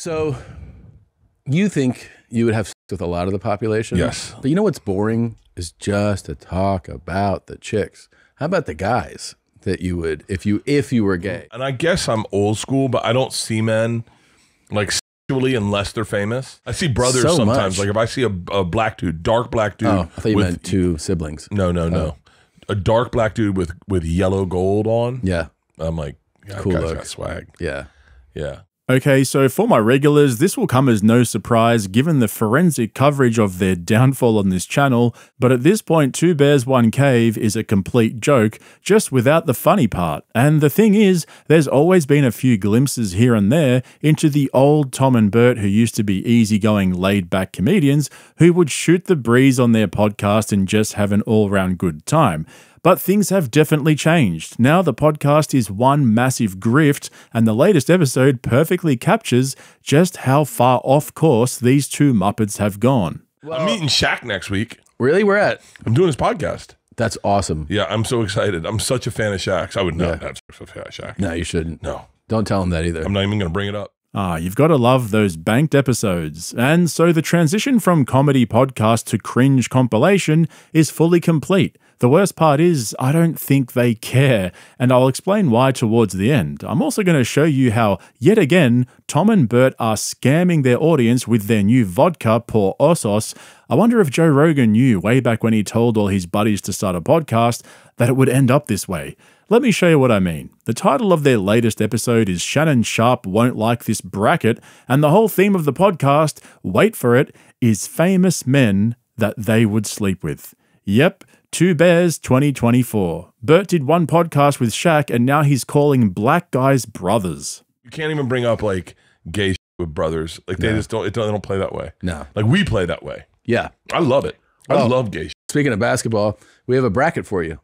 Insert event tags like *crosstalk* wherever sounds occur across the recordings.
So you think you would have sex with a lot of the population? Yes. But you know what's boring is just to talk about the chicks. How about the guys that you would if you if you were gay? And I guess I'm old school, but I don't see men like sexually unless they're famous. I see brothers So sometimes. much. Like if I see a, a black dude, dark black dude. Oh, I thought you with, meant two siblings. No, no, no. Oh. A dark black dude with with yellow gold on. Yeah. I'm like, yeah, Cool look. got swag. Yeah. Yeah. Okay, so for my regulars, this will come as no surprise given the forensic coverage of their downfall on this channel, but at this point, Two Bears One Cave is a complete joke, just without the funny part. And the thing is, there's always been a few glimpses here and there into the old Tom and Bert who used to be easygoing, laid back comedians who would shoot the breeze on their podcast and just have an all round good time. But things have definitely changed. Now the podcast is one massive grift, and the latest episode perfectly captures just how far off course these two Muppets have gone. I'm meeting Shaq next week. Really? We're at I'm doing his podcast. that's awesome. Yeah, I'm so excited. I'm such a fan of Shaq's. I would not Yeah. have sex with Shaq. No, you shouldn't. No, Don't tell him that either. I'm not even going to bring it up. Ah, you've got to love those banked episodes. And so the transition from comedy podcast to cringe compilation is fully complete. The worst part is, I don't think they care, and I'll explain why towards the end. I'm also going to show you how, yet again, Tom and Bert are scamming their audience with their new vodka, Por Osos. I wonder if Joe Rogan knew way back when he told all his buddies to start a podcast that it would end up this way. Let me show you what I mean. The title of their latest episode is Shannon Sharpe Won't Like This Bracket, and the whole theme of the podcast, wait for it, is famous men that they would sleep with. Yep, Two Bears 2024. Bert did one podcast with Shaq, and now he's calling black guys brothers. You can't even bring up like gay with brothers. Like they No. just don't. It don't. They don't play that way. no. Like we play that way. Yeah. I love it. I love gay. Speaking of basketball, we have a bracket for you.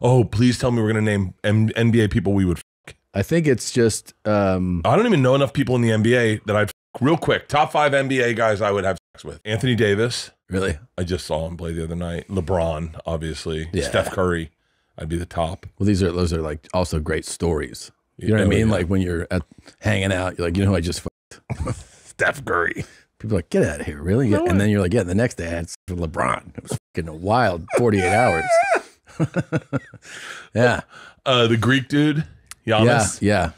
Oh, please tell me we're gonna name M- NBA people we would. F- I think it's just um I don't even know enough people in the NBA that I'd. F- Real quick, top five NBA guys I would have sex with: Anthony Davis. really. I just saw him play the other night. LeBron, obviously. Yeah. Steph Curry. I'd be the top. Well, these are those are like also great stories. You know what I mean? yeah. like when you're at hanging out, you're like, you know, who I just fucked? *laughs* Steph Curry. people are like, get out of here, really? No and then you're like, yeah. The next day, I had sex with LeBron. It was fucking a wild 48 hours. *laughs* *laughs* yeah, Uh, the Greek dude, yeah, yeah.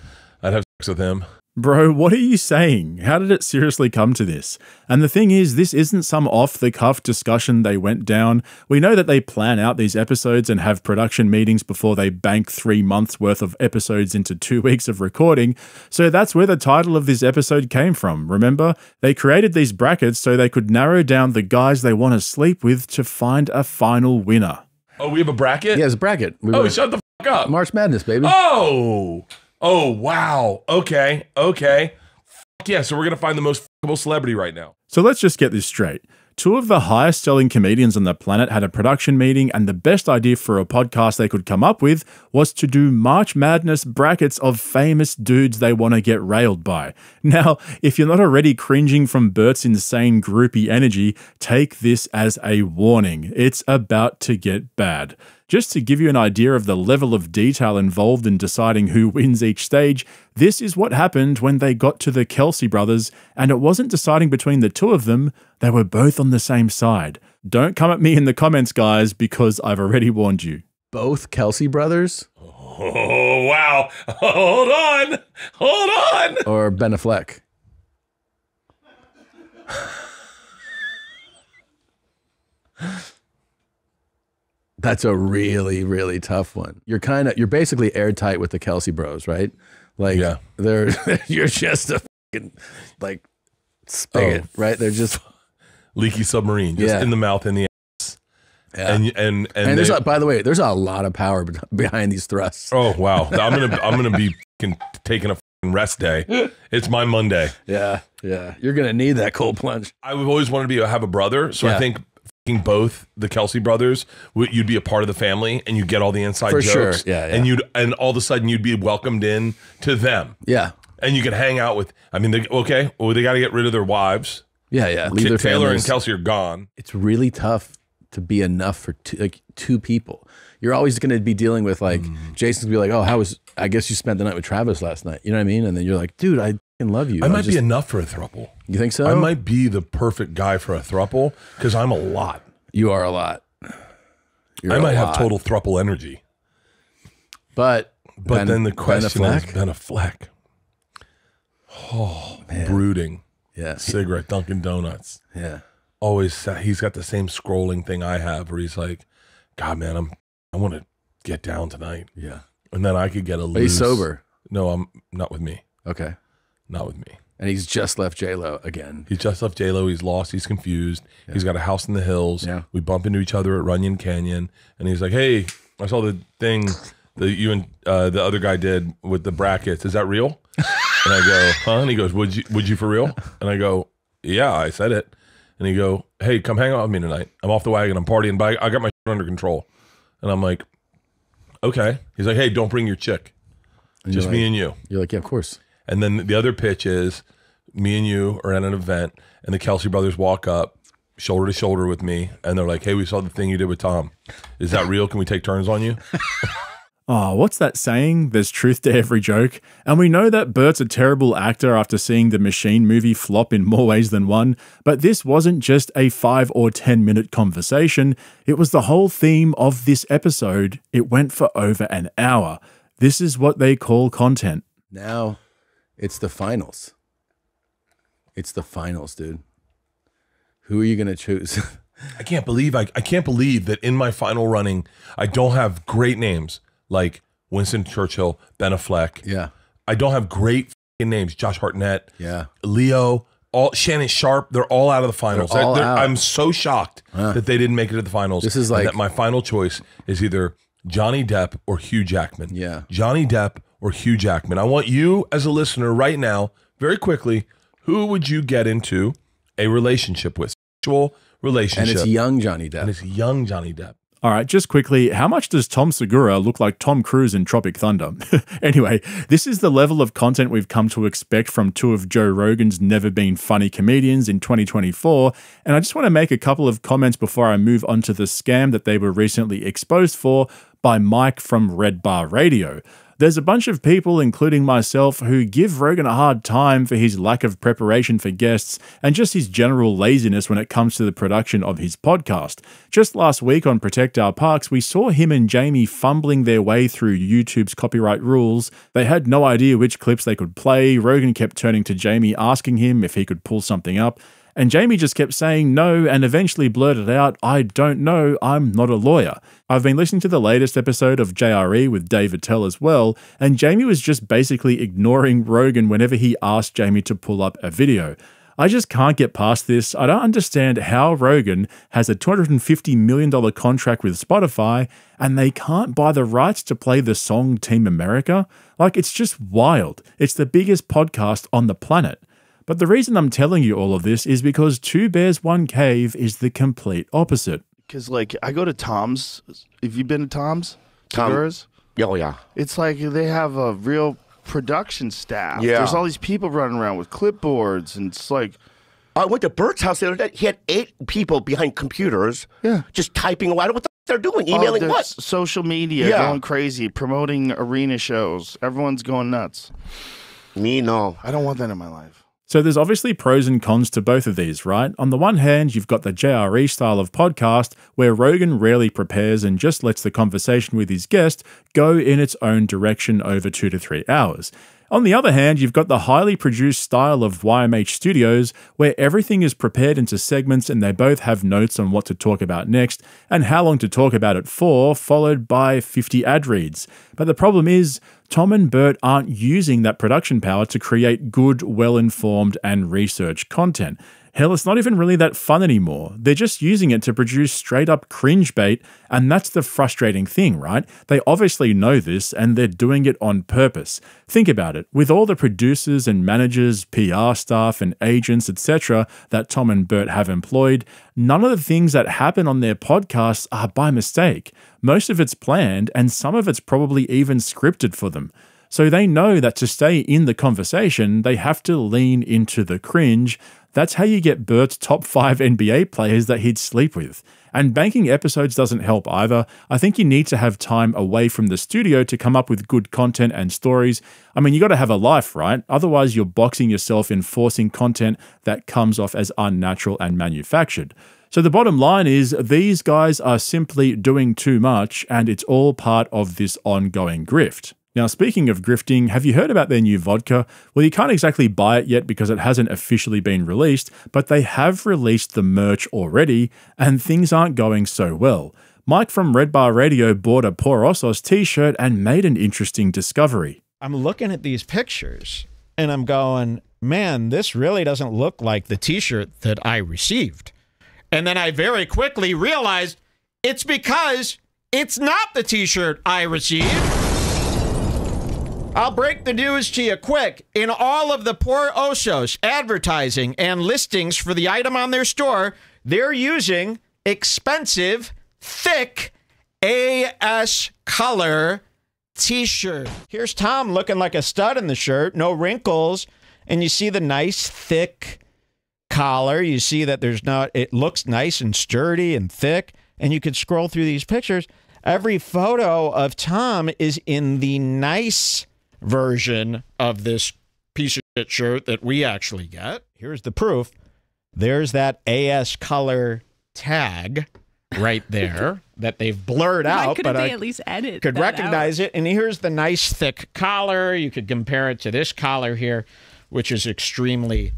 I'd have sex with him. Bro, what are you saying? How did it seriously come to this? And the thing is, this isn't some off the cuff discussion they went down. We know that they plan out these episodes and have production meetings before they bank three months worth of episodes into two *laughs* weeks of recording. So that's where the title of this episode came from. Remember? They created these brackets so they could narrow down the guys they want to sleep with to find a final winner. Oh, we have a bracket. Yeah, it's a bracket. We Oh, were- shut the fuck up. March Madness, baby. Oh, oh, wow. Okay, okay. Fuck yeah. So we're gonna find the most fuckable celebrity right now. So let's just get this straight. Two of the highest selling comedians on the planet had a production meeting, and the best idea for a podcast they could come up with was to do March Madness brackets of famous dudes they want to get railed by. Now, if you're not already cringing from Bert's insane groupie energy, take this as a warning. It's about to get bad. Just to give you an idea of the level of detail involved in deciding who wins each stage, this is what happened when they got to the Kelce brothers, and it wasn't deciding between the two of them, they were both on the same side. Don't come at me in the comments, guys, because I've already warned you. Both Kelce brothers Oh wow. Hold on. Hold on. or Ben Affleck? That's a really, really tough one. You're kind of, you're basically airtight with the Kelce Bros, right? Like, Yeah. they're, *laughs* you're just a fucking, like, spigot, Oh. right? They're just, Leaky submarine, just Yeah. in the mouth, in the ass, yeah. and and and, And, there's, they- a, by the way, there's a lot of power *laughs* behind these thrusts. oh wow. *laughs* I'm gonna I'm gonna be taking a fucking rest day. It's my Monday. Yeah, yeah. You're gonna need that cold plunge. I've always wanted to be have a brother, so Yeah. I think both the Kelce brothers, you'd be a part of the family, and you get all the inside For sure. jokes. Yeah, yeah. And you'd and all of a sudden you'd be welcomed in to them, Yeah, and you could hang out with. I mean, they, okay, well they got to get rid of their wives. yeah, yeah. Leave Taylor families. and Kelsey are gone. it's really tough to be enough for two, like two people. You're always going to be dealing with like Mm. Jason's gonna be like, "Oh, how was? I guess you spent the night with Travis last night." You know what I mean? And then you're like, "Dude, I fucking love you. I might just- be enough for a thruple. You think so? I might be the perfect guy for a thruple because I'm a lot. You are a lot. You're I a might have total thruple energy. But But Ben- then the Ben question is Affleck? Ben Affleck. Oh, brooding. Yeah. Cigarette, Dunkin' Donuts. Yeah. Always, he's got the same scrolling thing I have, where he's like, "God, man, I'm, I want to get down tonight," Yeah. and then I could get a. But he's loose- sober. No, I'm not with me. Okay. Not with me. And he's just left J Lo again. He's just left J Lo. He's lost. He's confused. He's got a house in the hills. Yeah. We bump into each other at Runyon Canyon, and he's like, "Hey, I saw the thing that you and uh, the other guy did with the brackets. Is that real?" and I go, *laughs* "Huh?" And he goes, "Would you? Would you for real?" And I go, "Yeah, I said it." And he go, "Hey, come hang out with me tonight. I'm off the wagon. I'm partying, but I, I got my shit under control." And I'm like, "Okay." He's like, "Hey, don't bring your chick. And Just you're me and you." You're like, yeah, of course. And then the other pitch is me and you are at an event, and the Kelce brothers walk up shoulder to shoulder with me, and they're like, "Hey, we saw the thing you did with Tom. Is that real? Can we take turns on you?" Oh, *laughs* what's that saying? There's truth to every joke. And we know that Bert's a terrible actor after seeing the Machine movie flop in more ways than one, but this wasn't just a 5 or 10 minute conversation, it was the whole theme of this episode. It went for over an hour. This is what they call content. Now it's the finals. It's the finals, dude. Who are you going to choose? *laughs* I can't believe I, I can't believe that in my final running, I don't have great names like Winston Churchill, Ben Affleck. yeah. I don't have great fing names. Josh Hartnett, Yeah. Leo, all Shannon Sharpe. They're all out of the finals. They're all I- out. I'm so shocked that they didn't make it to the finals. This is and like- that my final choice is either Johnny Depp or Hugh Jackman. Yeah. Johnny Depp or Hugh Jackman. I want you as a listener right now, very quickly, who would you get into a relationship with? Sexual relationship. And relationship. it's young Johnny Depp. And it's young Johnny Depp. All right, just quickly, how much does Tom Segura look like Tom Cruise in Tropic Thunder? *laughs* anyway, this is the level of content we've come to expect from two of Joe Rogan's never been funny comedians in 2024. And I just want to make a couple of comments before I move on to the scam that they were recently exposed for by Mike from Red Bar Radio. There's a bunch of people, including myself, who give Rogan a hard time for his lack of preparation for guests and just his general laziness when it comes to the production of his podcast. Just last week on Protect Our Parks, we saw him and Jamie fumbling their way through YouTube's copyright rules. They had no idea which clips they could play. Rogan kept turning to Jamie, asking him if he could pull something up. And Jamie just kept saying no and eventually blurted out, I don't know, I'm not a lawyer. I've been listening to the latest episode of JRE with Dave Attell as well, and Jamie was just basically ignoring Rogan whenever he asked Jamie to pull up a video. I just can't get past this. I don't understand how Rogan has a $250 million contract with Spotify and they can't buy the rights to play the song Team America. Like, it's just wild. It's the biggest podcast on the planet. But the reason I'm telling you all of this is because Two Bears, One Cave is the complete opposite. Because like I go to Tom's. Have you been to Tom's? Tom- Cigars? Oh yeah. It's like they have a real production staff. Yeah. There's all these people running around with clipboards, and it's like I went to Bert's house the other day. He had eight people behind computers. Yeah. Just typing away. What the f- they're doing? oh, Emailing there's what? Social media Yeah. going crazy, promoting arena shows. Everyone's going nuts. Me no. I don't want that in my life. So there's obviously pros and cons to both of these, right? On the one hand, you've got the JRE style of podcast where Rogan rarely prepares and just lets the conversation with his guest go in its own direction over two to three hours. On the other hand, you've got the highly produced style of YMH Studios, where everything is prepared into segments and they both have notes on what to talk about next and how long to talk about it for, followed by 50 ad reads. But the problem is, Tom and Bert aren't using that production power to create good, well informed, and researched content. Hell, it's not even really that fun anymore. They're just using it to produce straight up cringe bait, and that's the frustrating thing, right? They obviously know this and they're doing it on purpose. Think about it. With all the producers and managers, PR staff, and agents, etc., that Tom and Bert have employed, none of the things that happen on their podcasts are by mistake. Most of it's planned, and some of it's probably even scripted for them. So they know that to stay in the conversation, they have to lean into the cringe. That's how you get Bert's top five NBA players that he'd sleep with. And banking episodes doesn't help either. I think you need to have time away from the studio to come up with good content and stories. I mean, you got to have a life, right? Otherwise, you're boxing yourself in forcing content that comes off as unnatural and manufactured. So the bottom line is these guys are simply doing too much, and it's all part of this ongoing grift. Now, speaking of grifting, have you heard about their new vodka? Well, you can't exactly buy it yet because it hasn't officially been released, but they have released the merch already, and things aren't going so well. Mike from Red Bar Radio bought a Por Osos t shirt and made an interesting discovery. I'm looking at these pictures and I'm going, man, this really doesn't look like the t shirt that I received. And then I very quickly realized it's because it's not the t shirt I received. I'll break the news to you quick. In all of the Por Osos advertising and listings for the item on their store, they're using expensive, thick AS color t shirt. Here's Tom looking like a stud in the shirt, no wrinkles. And you see the nice, thick collar. You see that there's not, it looks nice and sturdy and thick. And you could scroll through these pictures. Every photo of Tom is in the nice version of this piece of shit shirt that we actually get. Here's the proof. There's that AS color tag right there *laughs* that they've blurred Why out, but they I at least edit? could recognize it. And here's the nice thick collar. You could compare it to this collar here, which is extremely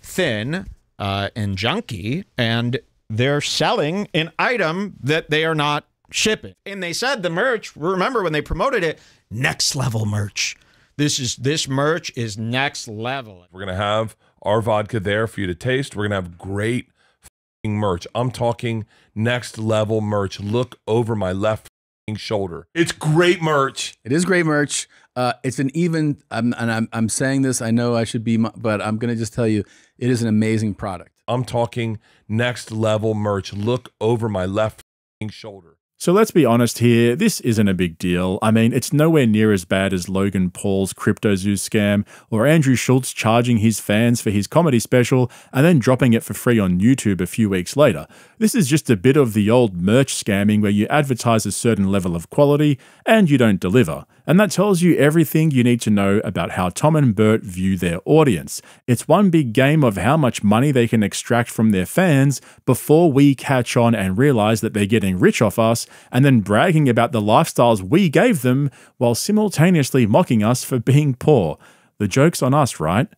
thin uh, and junky. And they're selling an item that they are not shipping. And they said the merch, remember when they promoted it, next level merch. This is this merch is next level. We're gonna have our vodka there for you to taste. We're gonna have great f***ing merch. I'm talking next level merch. Look over my left f***ing shoulder. It's great merch. It is great merch. Uh, it's an even, I'm, and I'm, I'm saying this. I know I should be, but I'm gonna just tell you, it is an amazing product. I'm talking next level merch. Look over my left f***ing shoulder. So let's be honest here, this isn't a big deal. I mean, it's nowhere near as bad as Logan Paul's CryptoZoo scam or Andrew Schulz charging his fans for his comedy special and then dropping it for free on YouTube a few weeks later. This is just a bit of the old merch scamming where you advertise a certain level of quality and you don't deliver. And that tells you everything you need to know about how Tom and Bert view their audience. It's one big game of how much money they can extract from their fans before we catch on and realize that they're getting rich off us and then bragging about the lifestyles we gave them while simultaneously mocking us for being poor. The joke's on us, right?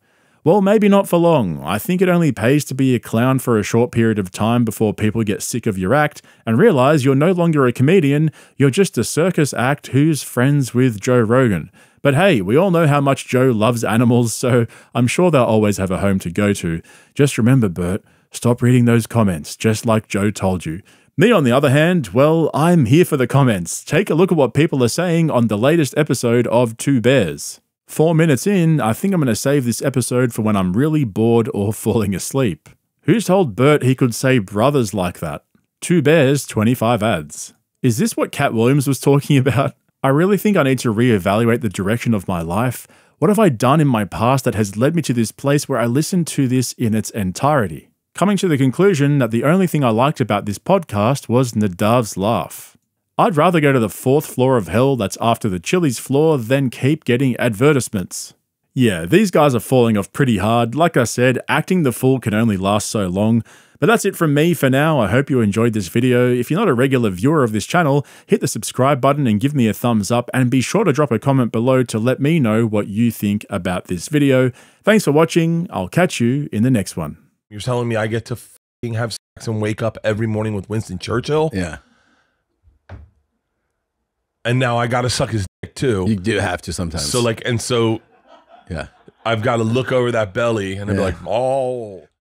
Well, maybe not for long. I think it only pays to be a clown for a short period of time before people get sick of your act and realize you're no longer a comedian, you're just a circus act who's friends with Joe Rogan. But hey, we all know how much Joe loves animals, so I'm sure they'll always have a home to go to. Just remember, Bert, stop reading those comments, just like Joe told you. Me, on the other hand, well, I'm here for the comments. Take a look at what people are saying on the latest episode of Two Bears. Four minutes in, I think I'm going to save this episode for when I'm really bored or *laughs* falling asleep. Who's told Bert he could say brothers like that? Two bears, 25 ads. Is this what Katt Williams was *laughs* talking about? I really think I need to reevaluate the direction of my life. What have I done in my past that has led me to this place where I listen to this in its entirety? Coming to the conclusion that the only thing I liked about this podcast was Nadav's laugh. I'd rather go to the fourth floor of hell that's after the Chili's floor than keep getting advertisements. Yeah, these guys are falling off pretty hard. Like I said, acting the fool can only last so long. But that's it from me for now. I hope you enjoyed this video. If you're not a regular viewer of this channel, hit the subscribe button and give me a thumbs up and be sure to drop a comment below to let me know what you think about this video. Thanks for watching. I'll catch you in the next one. You're telling me I get to f***ing have sex and wake up every morning with Winston Churchill? Yeah, And now I got to suck his dick too. you do have to sometimes. So like, and so yeah. I've got to look over that belly and Yeah. like, oh.